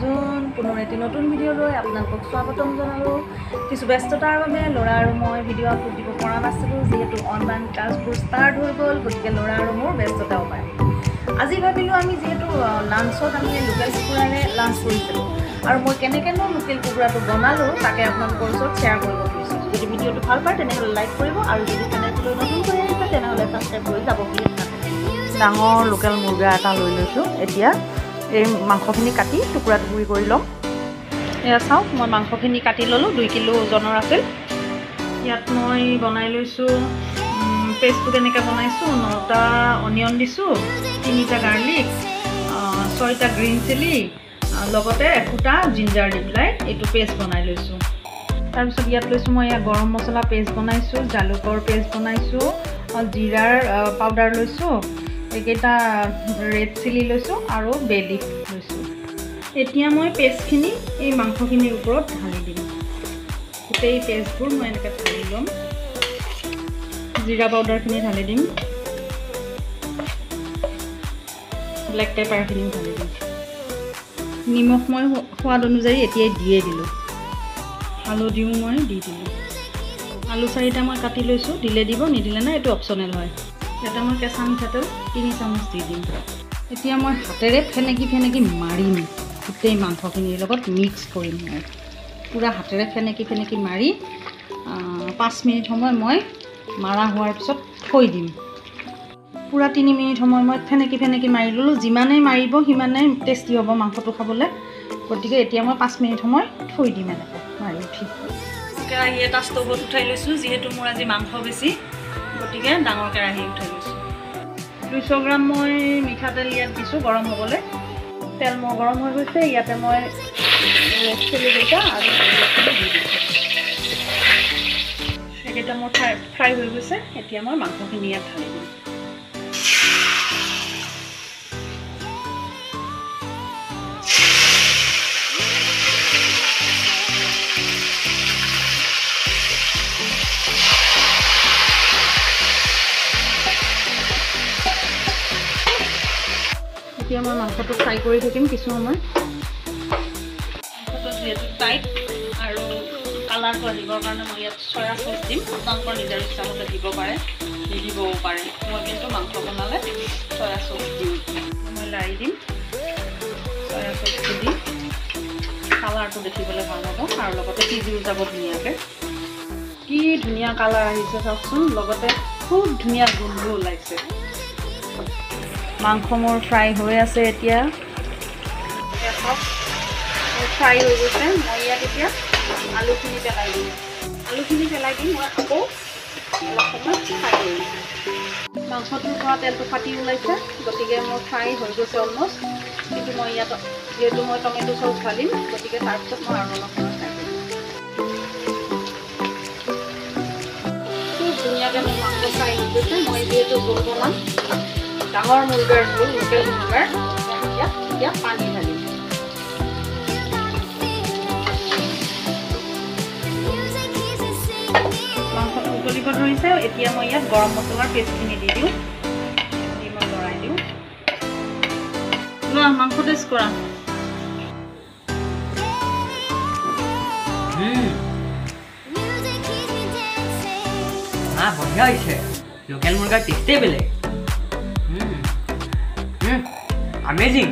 জোন পুনৰ এটি নতুন ভিডিঅ' লৈ আপোনালোকক স্বাগতম জনালোঁ। কিছু ব্যস্ততাৰ বাবে ল'ৰা আৰু মই ভিডিঅ' দিব পৰা নাছিলোঁ যিহেতু অনলাইন ক্লাছবোৰ ষ্টাৰ্ট হৈ গ'ল গতিকে ল'ৰা আৰু মোৰ ব্যস্ততাও পায় আজি ভাবিলোঁ আমি যিহেতু লাঞ্চত আমি লোকেল কুকুৰাৰে লাঞ্চ কৰিছিলোঁ। আৰু মই কেনেকৈনো লোকেল কুকুৰাটো বনালোঁ তাকে আপোনালোকৰ ওচৰত শ্বেয়াৰ কৰিব খুজিছোঁ। যদি ভিডিঅ'টো ভাল পায় তেনেহ'লে লাইক কৰিব আৰু যদি চেনেলটোলৈ নতুন কৰি আহিছে তেনেহ'লে ছাবস্ক্ৰাইব কৰি যাব। বুলি ডাঙৰ লোকেল মুৰ্গা এটা লৈ লৈছোঁ। এতিয়া এই মাংসখিনি কাটি টুকুৰা টুকুৰি কৰি ল'ম। এয়া চাওক মই মাংসখিনি কাটি ল'লোঁ। দুই কিলো ওজনৰ আছিল। ইয়াত মই বনাই লৈছোঁ পেষ্টটো কেনেকৈ বনাইছোঁ। নটা অনিয়ন দিছোঁ তিনিটা গাৰ্লিক ছয়টা গ্ৰীণ চিলি লগতে এফুটা জিঞ্জাৰ দি পেলাই এইটো পেষ্ট বনাই লৈছোঁ। তাৰপিছত ইয়াত লৈছোঁ মই ইয়াত গৰম মছলা পেষ্ট বনাইছোঁ জালুকৰ পেষ্ট বনাইছোঁ জিৰাৰ পাউডাৰ লৈছোঁ এইকেইটা ৰেড চিলি লৈছোঁ আৰু বে লিফ লৈছোঁ। এতিয়া মই পেষ্টখিনি এই মাংসখিনিৰ ওপৰত ঢালি দিম। গোটেই পেষ্টবোৰ মই এনেকৈ ঢালি ল'ম। জিৰা পাউডাৰখিনি ঢালি দিম। ব্লেক পেপাৰখিনিও ঢালি দিম। নিমখ মই সোৱাদ অনুযায়ী এতিয়াই দিয়ে দিলোঁ। হালধিও মই দি দিলোঁ। আলু চাৰিটা মই কাটি লৈছোঁ দিলে দিব নিদিলে নাই এইটো অপশ্যনেল হয়। ইয়াতে মই কেঁচা মিঠাতেল তিনি চামুচ দি দিম। এতিয়া মই হাতেৰে ফেনেকি ফেনেকি মাৰিম গোটেই মাংসখিনিৰ লগত মিক্স কৰিম মই। পূৰা হাতেৰে ফেনেকি ফেনেকি মাৰি পাঁচ মিনিট সময় মই মাৰা হোৱাৰ পিছত থৈ দিম। পূৰা তিনি মিনিট সময় মই ফেনেকি ফেনেকি মাৰি ল'লোঁ। যিমানেই মাৰিব সিমানেই টেষ্টি হ'ব মাংসটো খাবলৈ। গতিকে এতিয়া মই পাঁচ মিনিট সময় থৈ দিম এনেকৈ। মাৰি উঠি। কেৰাহী এটা ষ্ট'ভত উঠাই লৈছোঁ যিহেতু মোৰ আজি মাংস বেছি। গতিকে ডাঙৰ কেৰাহী উঠাই লৈছোঁ। দুইশ গ্ৰাম মই মিঠাতেল ইয়াত দিছোঁ গৰম হ'বলৈ। তেল মোৰ গৰম হৈ গৈছে ইয়াতে মই চিলি কেইটা আৰু সেইকেইটা মোৰ ফ্ৰাই ফ্ৰাই হৈ গৈছে এতিয়া মই মাংসখিনি ইয়াত ঢালি দিম। এতিয়া মই মাংসটো ফ্ৰাই কৰি থাকিম কিছু সময় মাংসটো যিহেতু টাইট আৰু কালাৰটো আহিবৰ কাৰণে মই ইয়াত চয়া চচ দিম। আপোনালোকৰ নিজৰ ইচ্ছামতে দিব পাৰে নিদিবও পাৰে। মই কিন্তু মাংস বনালে চয়া চচ দিম। মই লাৰি দিম চয়া চচটো দি কালাৰটো দেখিবলৈ ভাল হ'ব আৰু লগতে সিজিও যাব ধুনীয়াকৈ। কি ধুনীয়া কালাৰ আহিছে চাওকচোন লগতে খুব ধুনীয়া গোন্ধো ওলাইছে। মাংস মোৰ ফ্ৰাই হৈ আছে এতিয়া। ফ্ৰাই হৈ গৈছে। মই ইয়াত এতিয়া আলুখিনি পেলাই দিম। আলুখিনি পেলাই দিম মই আকৌ অলপ সময় ফ্ৰাই কৰিম। মাংসটোৰ পৰা তেলটো ফাটি ওলাইছে গতিকে মোৰ ফ্ৰাই হৈ গৈছে অলমষ্ট কিন্তু মই ইয়াত যিহেতু মই টমেটো চচ ঢালিম গতিকে তাৰপিছত মই আৰু অলপ সময় ফ্ৰাই কৰিম। খুব ধুনীয়াকৈ মোৰ মাংস ফ্ৰাই হৈ গৈছে। মই যিহেতু জোল বনাম ডাঙৰ মুৰ্গাৰ জোল লোকেল মুৰ্গাৰ ইয়াত এতিয়া পানী ঢালিম মাংসটো উতলিব ধৰিছে এতিয়া মই ইয়াত গৰম মছলাৰ পেষ্টখিনি দি দিওঁ। দি মই লৰাই দিওঁ। লোৱা মাংস টেষ্ট কৰা। Hmm. Ah, বঢ়িয়া হৈছে। লোকেল মুৰ্গাৰ টেষ্টেই বেলেগ। আমেজিং